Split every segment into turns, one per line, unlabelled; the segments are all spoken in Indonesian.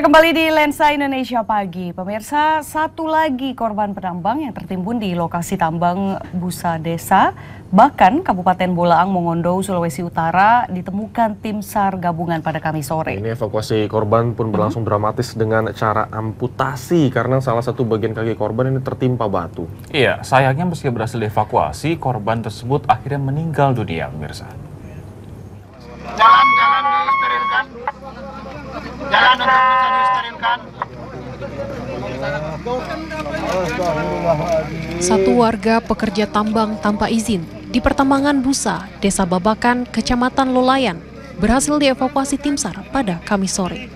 Kita kembali di Lensa Indonesia Pagi. Pemirsa, satu lagi korban penambang yang tertimbun di lokasi tambang Busa Desa, bahkan Kabupaten Bolaang Mongondo, Sulawesi Utara ditemukan tim SAR gabungan pada Kamis sore.
Ini evakuasi korban pun berlangsung hmm. dramatis dengan cara amputasi karena salah satu bagian kaki korban ini tertimpa batu.
Iya, sayangnya meski berhasil dievakuasi, korban tersebut akhirnya meninggal dunia, pemirsa.
Jalan-jalan disterilkan jalan untuk bisa disterilkan.
Satu warga pekerja tambang tanpa izin di pertambangan Busa, Desa Babakan, Kecamatan Lolayan, berhasil dievakuasi tim SAR pada Kamis sore.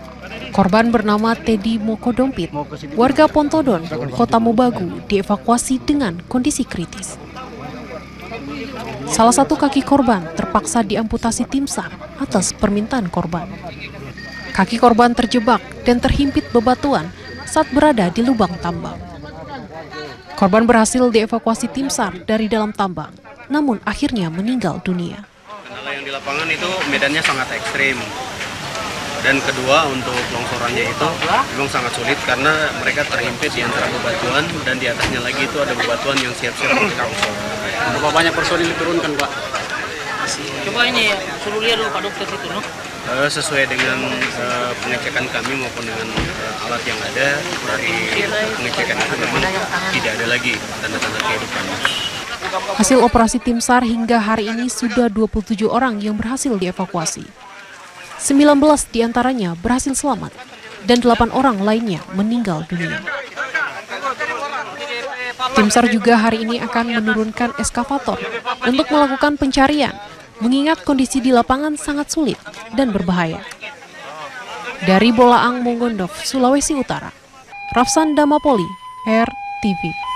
Korban bernama Teddy Mokodompit, warga Pontodon, Kota Mobagu, dievakuasi dengan kondisi kritis. Salah satu kaki korban terpaksa diamputasi tim SAR atas permintaan korban. Kaki korban terjebak dan terhimpit bebatuan saat berada di lubang tambang. Korban berhasil dievakuasi tim SAR dari dalam tambang, namun akhirnya meninggal dunia.
Kendala yang di lapangan itu medannya sangat ekstrim. Dan kedua untuk longsorannya itu memang sangat sulit karena mereka terhimpit di antara bebatuan dan di atasnya lagi itu ada bebatuan yang siap-siap longsor.
Berapa banyak personil diturunkan Pak?
Coba ini ya, suruh lihat dulu Pak Dokter itu, no?
Uh, sesuai dengan uh, pengecekan kami maupun dengan uh, alat yang ada dari pengecekan itu memang tidak ada lagi tanda-tanda kehidupan.
Hasil operasi tim SAR hingga hari ini sudah 27 orang yang berhasil dievakuasi. 19 di antaranya berhasil selamat dan 8 orang lainnya meninggal dunia. Tim SAR juga hari ini akan menurunkan eskavator untuk melakukan pencarian mengingat kondisi di lapangan sangat sulit dan berbahaya. Dari Bolaang Monggondov, Sulawesi Utara, Rafsan Damapoli, RTV.